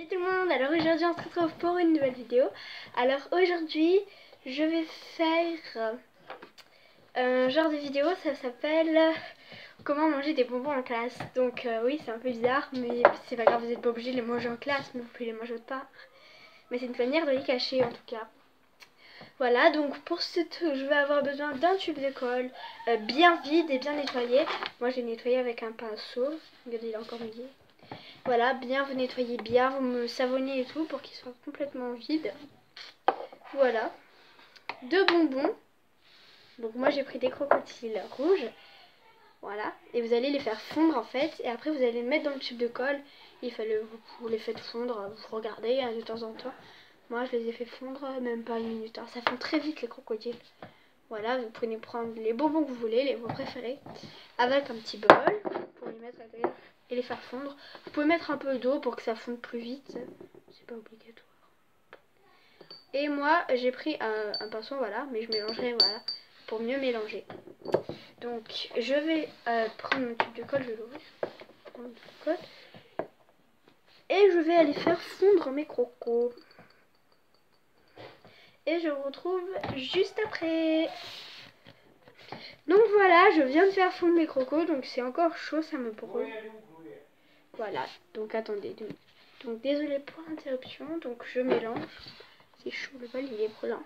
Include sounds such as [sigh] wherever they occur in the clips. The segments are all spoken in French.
Salut tout le monde, alors aujourd'hui on se retrouve pour une nouvelle vidéo. Alors aujourd'hui je vais faire un genre de vidéo, ça s'appelle comment manger des bonbons en classe. Donc euh, oui c'est un peu bizarre mais c'est pas grave, vous n'êtes pas obligé de les manger en classe, mais vous pouvez les manger autre part. Mais c'est une manière de les cacher en tout cas. Voilà, donc pour ce truc, je vais avoir besoin d'un tube de colle euh, bien vide et bien nettoyé. Moi, j'ai nettoyé avec un pinceau. Regardez, il est encore mouillé. Voilà, bien vous nettoyez bien, vous me savonnez et tout pour qu'il soit complètement vide. Voilà. Deux bonbons. Donc moi, j'ai pris des crocodiles rouges. Voilà. Et vous allez les faire fondre en fait. Et après, vous allez les mettre dans le tube de colle. Il fallait, vous les faites fondre, vous regardez hein, de temps en temps. Moi, je les ai fait fondre même pas une minute. Hein. Ça fond très vite les crocodiles. Voilà, vous pouvez prendre les bonbons que vous voulez, les vos préférés, avec un petit bol pour les mettre à et les faire fondre. Vous pouvez mettre un peu d'eau pour que ça fonde plus vite. C'est pas obligatoire. Et moi, j'ai pris un, pinceau, voilà, mais je mélangerai, voilà, pour mieux mélanger. Donc, je vais euh, prendre mon tube de colle, je vais l'ouvrir. Et je vais aller faire fondre mes crocos. Et je vous retrouve juste après. Donc voilà, je viens de faire fondre mes crocos, donc c'est encore chaud, ça me brûle. Voilà, donc attendez. Donc désolé pour l'interruption, donc je mélange. C'est chaud, le bol il est brûlant.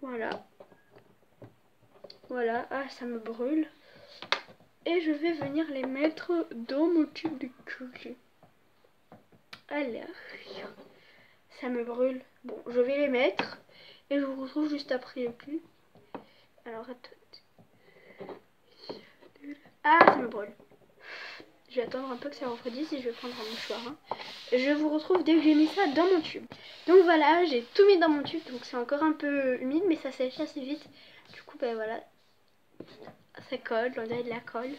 Voilà. Voilà, ah ça me brûle. Et je vais venir les mettre dans mon tube de colle. Alors, ça me brûle. Bon, je vais les mettre et je vous retrouve juste après, ok? Alors, attends. Ah, ça me brûle. Je vais attendre un peu que ça refroidisse et je vais prendre un mouchoir. Hein. Je vous retrouve dès que j'ai mis ça dans mon tube. Donc voilà, j'ai tout mis dans mon tube, donc c'est encore un peu humide, mais ça sèche assez vite. Du coup, ben voilà, ça colle, on a de la colle.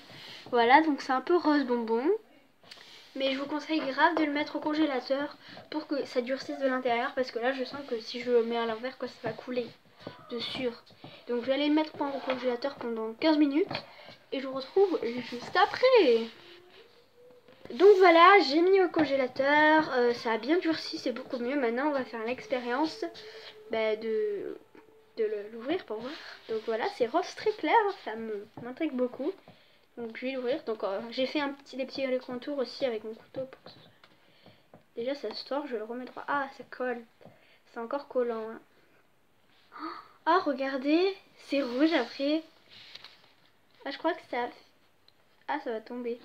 Voilà, donc c'est un peu rose bonbon. Mais je vous conseille grave de le mettre au congélateur pour que ça durcisse de l'intérieur. Parce que là, je sens que si je le mets à l'envers, quoi, ça va couler de sûr. Donc je vais aller le mettre au congélateur pendant 15 minutes. Et je vous retrouve juste après. Voilà, j'ai mis au congélateur. Euh, ça a bien durci, c'est beaucoup mieux. Maintenant, on va faire l'expérience bah, de, de l'ouvrir pour voir. Donc voilà, c'est rose très clair. Ça m'intrigue beaucoup. Donc je vais l'ouvrir. Donc euh, j'ai fait un petit, des petits contours aussi avec mon couteau. Pour Déjà ça se tord, je le remets droit. Ah ça colle. C'est encore collant. Hein. Ah regardez, c'est rouge après. Ah je crois que ça... Ah ça va tomber.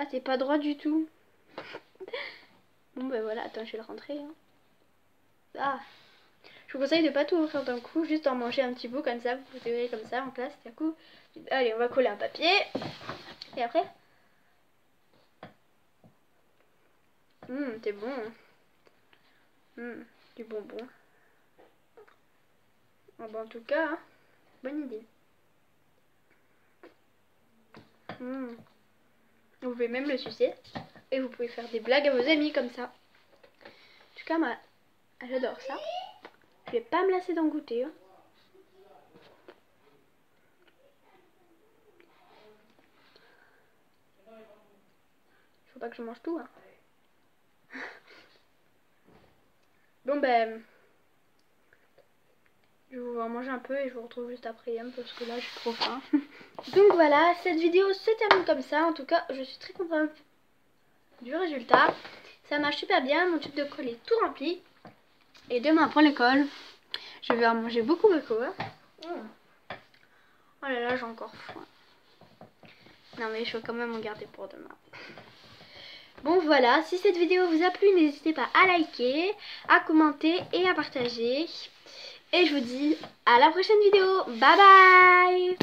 Ah c'est pas droit du tout. bon ben voilà, attends je vais le rentrer. Hein. Ah je vous conseille de pas tout ouvrir d'un coup, juste en manger un petit bout comme ça, vous pouvez comme ça en classe, du coup. Allez, on va coller un papier. Et après? Hum, c'est bon. Hum, du bonbon. Ah bah, en tout cas, hein, bonne idée. Hum. Vous pouvez même le sucer. Et vous pouvez faire des blagues à vos amis comme ça. En tout cas, moi, j'adore ça. Je vais pas me lasser d'en goûter. Hein. Faut pas que je mange tout. Hein. [laughs] bon ben... Je vais en manger un peu et je vous retrouve juste après hein, parce que là j'ai trop faim. [laughs] Donc voilà, cette vidéo se termine comme ça. En tout cas, je suis très contente du résultat. Ça marche super bien, mon tube de colle est tout rempli. Et demain pour l'école, je vais en manger beaucoup beaucoup. Hein. Oh. là là, j'ai encore faim. Non mais je vais quand même en garder pour demain. Bon voilà, si cette vidéo vous a plu, n'hésitez pas à liker, à commenter et à partager. Et je vous dis à la prochaine vidéo. Bye bye